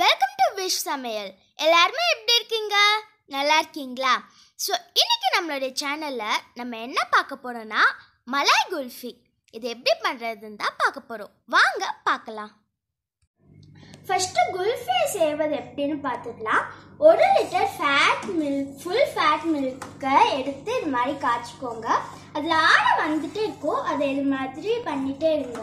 Welcome to wish சமையல் எல்லாருமே எப்படி இருக்கீங்க? நல்லா இருக்கீங்களா? ஸோ இன்னைக்கு நம்மளுடைய சேனலில் நம்ம என்ன பார்க்க போகிறோன்னா மலாய் குல்ஃபி. இது எப்படி பண்ணுறதுன்னு தான் பார்க்க போகிறோம் வாங்க பார்க்கலாம். ஃபஸ்ட்டு குல்ஃபி செய்வது எப்படின்னு பார்த்துக்கலாம். ஒரு litre fat milk full fat மில்க்கை எடுத்து இது மாதிரி காய்ச்சிக்கோங்க. அதில் ஆடை வந்துட்டே இருக்கும். அதை இது மாதிரி பண்ணிகிட்டே இருங்க.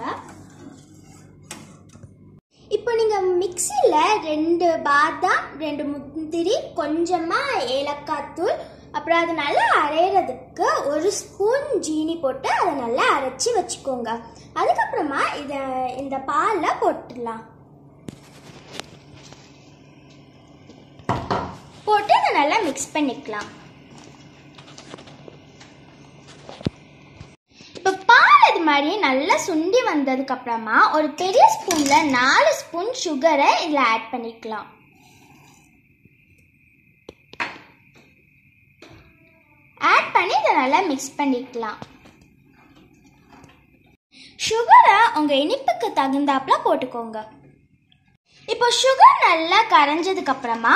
இப்போ நீங்கள் மிக்சியில் ரெண்டு பாதாம் ரெண்டு முந்திரி கொஞ்சமாக ஏலக்காய் தூள் அப்புறம் அது நல்லா அரைகிறதுக்கு ஒரு ஸ்பூன் ஜீனி போட்டு அதை நல்லா அரைச்சி வச்சுக்கோங்க. அதுக்கப்புறமா இதை இந்த பாலில் போட்டுடலாம். போட்டு அதை நல்லா மிக்ஸ் பண்ணிக்கலாம் இப்போ பால் இது மாதிரி நல்லா சுண்டி வந்ததுக்கப்புறமா ஒரு பெரிய ஸ்பூனில் நாலு ஸ்பூன் சுகரை இதில் ஆட் பண்ணிக்கலாம். ஆட் பண்ணி இதை நல்லா மிக்ஸ் பண்ணிக்கலாம். சுகரை உங்கள் இனிப்புக்கு தகுந்தாப்புல போட்டுக்கோங்க. இப்போ சுகர் நல்லா கரைஞ்சதுக்கு அப்புறமா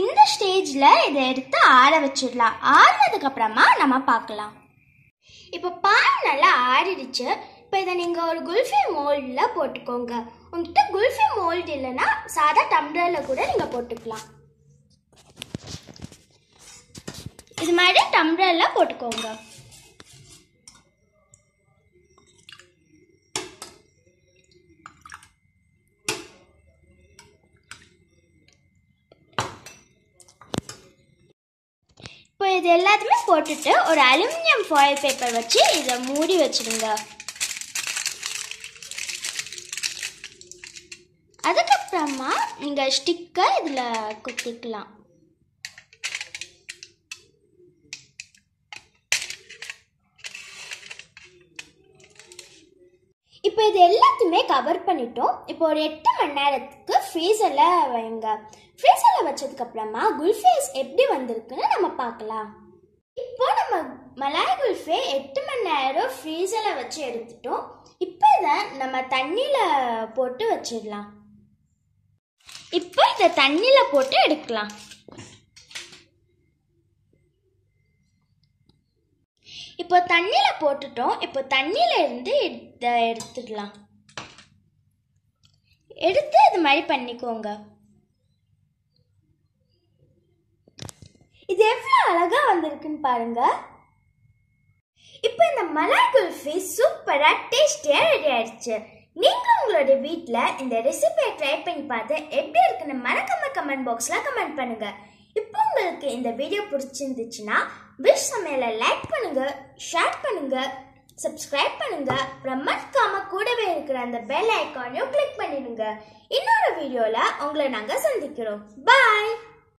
இந்த ஸ்டேஜில் இதை எடுத்து ஆற வச்சிடலாம். ஆறுனதுக்கு அப்புறமா நம்ம பார்க்கலாம். இப்போ பால் நல்லா ஆறிடுச்சு. இப்போ இதை நீங்கள் ஒரு குல்ஃபி மோல்டில் போட்டுக்கோங்க. உங்ககிட்ட குல்ஃபி மோல்டு இல்லைன்னா சாதா டம்ளரில் கூட நீங்கள் போட்டுக்கலாம். இது மாதிரி டம்ளரில் போட்டுக்கோங்க இப்போ இது எல்லாத்தையுமே போட்டுட்டு ஒரு அலுமினியம் ஃபாயில் பேப்பர் வச்சு இதை மூடி வச்சுடுங்க அதுக்கப்புறமா நீங்கள் ஸ்டிக்கை இதில் குத்திக்கலாம். இப்போ இது எல்லாத்தையுமே கவர் பண்ணிட்டோம். இப்போ ஒரு எட்டு மணி நேரத்துக்கு ஃப்ரீசரில் வைங்க. ஃப்ரீசரில் வச்சதுக்கப்புறமா குல்ஃபேஸ் எப்படி வந்திருக்குன்னு நம்ம பார்க்கலாம். இப்போ நம்ம மலாய் குல்ஃபே எட்டு மணி நேரம் ஃப்ரீசரில் வச்சு எடுத்துட்டோம். இப்போ இதை நம்ம தண்ணியில் போட்டு வச்சிடலாம். இப்போ இதை தண்ணியில் போட்டு எடுக்கலாம். இப்போ தண்ணியில் போட்டுட்டோம். இப்போ தண்ணியில் இருந்து இதை எடுத்துடலாம். எடுத்து இது மாதிரி பண்ணிக்கோங்க. இது எவ்வளோ அழகாக வந்திருக்குன்னு பாருங்க. இப்போ இந்த மலாய் குல்ஃபி சூப்பராக டேஸ்டியாக ரெடி ஆயிடுச்சு. நீங்களும் உங்களுடைய வீட்டில் இந்த ரெசிபியை ட்ரை பண்ணி பார்த்து எப்படி இருக்குன்னு மறக்காம கமெண்ட் பாக்ஸில் கமெண்ட் பண்ணுங்க. இப்போ உங்களுக்கு இந்த வீடியோ பிடிச்சிருந்துச்சுன்னா விஷ் சமையலை லைக் பண்ணுங்க ஷேர் பண்ணுங்க சப்ஸ்கிரைப் பண்ணுங்க. அப்புறம் மறக்காம கூடவே இருக்கிற அந்த பெல் ஐக்கானையும் கிளிக் பண்ணிடுங்க. இன்னொரு வீடியோவில் உங்களை நாங்கள் சந்திக்கிறோம். பாய்